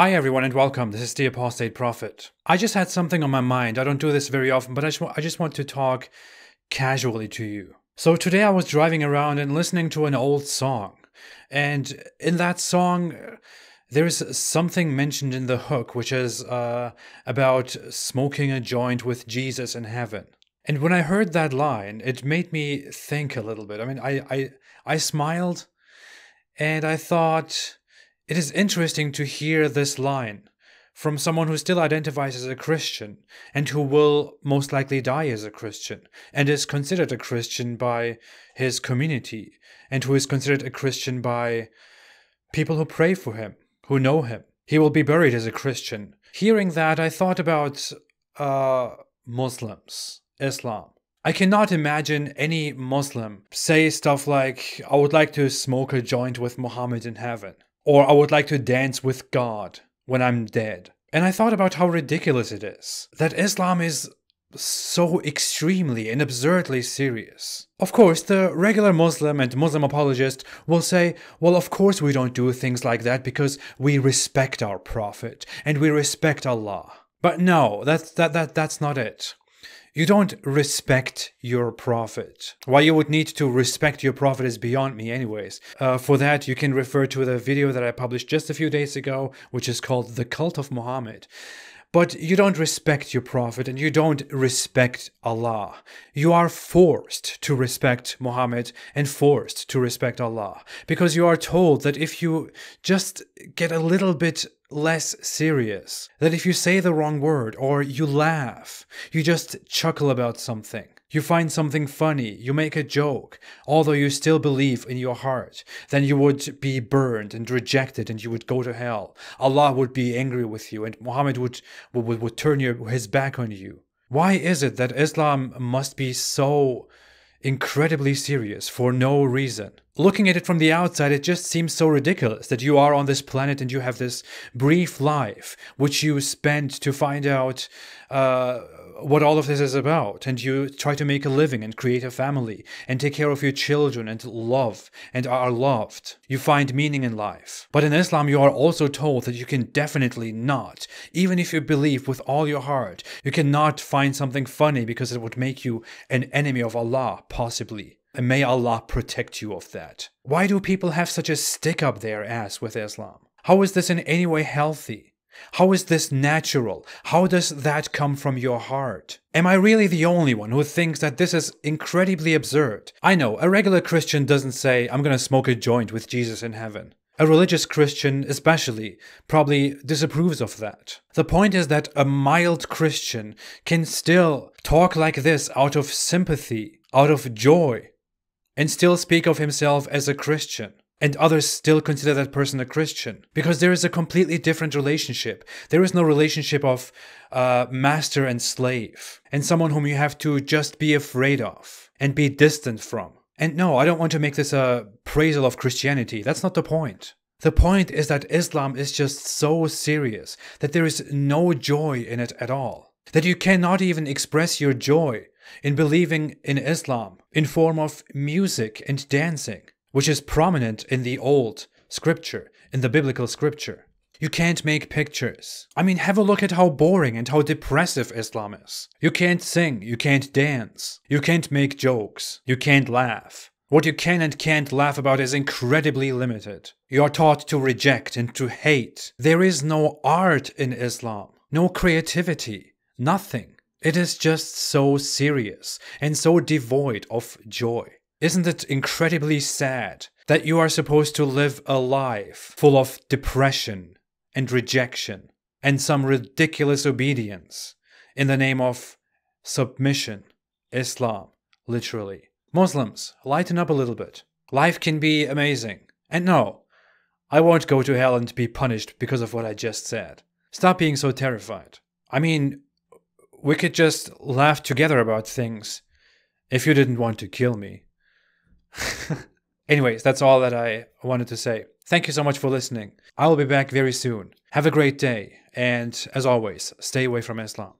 Hi, everyone, and welcome. This is the Apostate Prophet. I just had something on my mind. I don't do this very often, but I just, I just want to talk casually to you. So, today I was driving around and listening to an old song. And in that song, uh, there's something mentioned in the hook, which is uh, about smoking a joint with Jesus in heaven. And when I heard that line, it made me think a little bit. I mean, I, I, I smiled and I thought, it is interesting to hear this line from someone who still identifies as a Christian and who will most likely die as a Christian and is considered a Christian by his community and who is considered a Christian by people who pray for him, who know him. He will be buried as a Christian. Hearing that, I thought about uh, Muslims, Islam. I cannot imagine any Muslim say stuff like, I would like to smoke a joint with Muhammad in heaven, or I would like to dance with God when I'm dead. And I thought about how ridiculous it is that Islam is so extremely and absurdly serious. Of course, the regular Muslim and Muslim apologist will say, well, of course we don't do things like that because we respect our Prophet and we respect Allah. But no, that's, that, that, that's not it. You don't respect your prophet. Why you would need to respect your prophet is beyond me, anyways. Uh, for that, you can refer to the video that I published just a few days ago, which is called The Cult of Muhammad. But you don't respect your prophet and you don't respect Allah. You are forced to respect Muhammad and forced to respect Allah because you are told that if you just get a little bit less serious, that if you say the wrong word or you laugh, you just chuckle about something, you find something funny, you make a joke, although you still believe in your heart, then you would be burned and rejected and you would go to hell. Allah would be angry with you and Muhammad would, would, would turn your, his back on you. Why is it that Islam must be so incredibly serious for no reason. Looking at it from the outside, it just seems so ridiculous that you are on this planet and you have this brief life which you spend to find out uh, what all of this is about, and you try to make a living and create a family and take care of your children and love and are loved. You find meaning in life. But in Islam, you are also told that you can definitely not, even if you believe with all your heart, you cannot find something funny because it would make you an enemy of Allah, possibly. And may Allah protect you of that. Why do people have such a stick up their ass with Islam? How is this in any way healthy? How is this natural? How does that come from your heart? Am I really the only one who thinks that this is incredibly absurd? I know, a regular Christian doesn't say, I'm gonna smoke a joint with Jesus in heaven. A religious Christian, especially, probably disapproves of that. The point is that a mild Christian can still talk like this out of sympathy, out of joy, and still speak of himself as a Christian. And others still consider that person a Christian because there is a completely different relationship. There is no relationship of uh, master and slave and someone whom you have to just be afraid of and be distant from. And no, I don't want to make this a praisal of Christianity. That's not the point. The point is that Islam is just so serious that there is no joy in it at all. That you cannot even express your joy in believing in Islam in form of music and dancing which is prominent in the old scripture, in the biblical scripture. You can't make pictures. I mean, have a look at how boring and how depressive Islam is. You can't sing, you can't dance, you can't make jokes, you can't laugh. What you can and can't laugh about is incredibly limited. You are taught to reject and to hate. There is no art in Islam, no creativity, nothing. It is just so serious and so devoid of joy. Isn't it incredibly sad that you are supposed to live a life full of depression and rejection and some ridiculous obedience in the name of submission, Islam, literally? Muslims, lighten up a little bit. Life can be amazing. And no, I won't go to hell and be punished because of what I just said. Stop being so terrified. I mean, we could just laugh together about things if you didn't want to kill me. Anyways, that's all that I wanted to say. Thank you so much for listening. I will be back very soon. Have a great day, and as always, stay away from Islam.